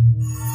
you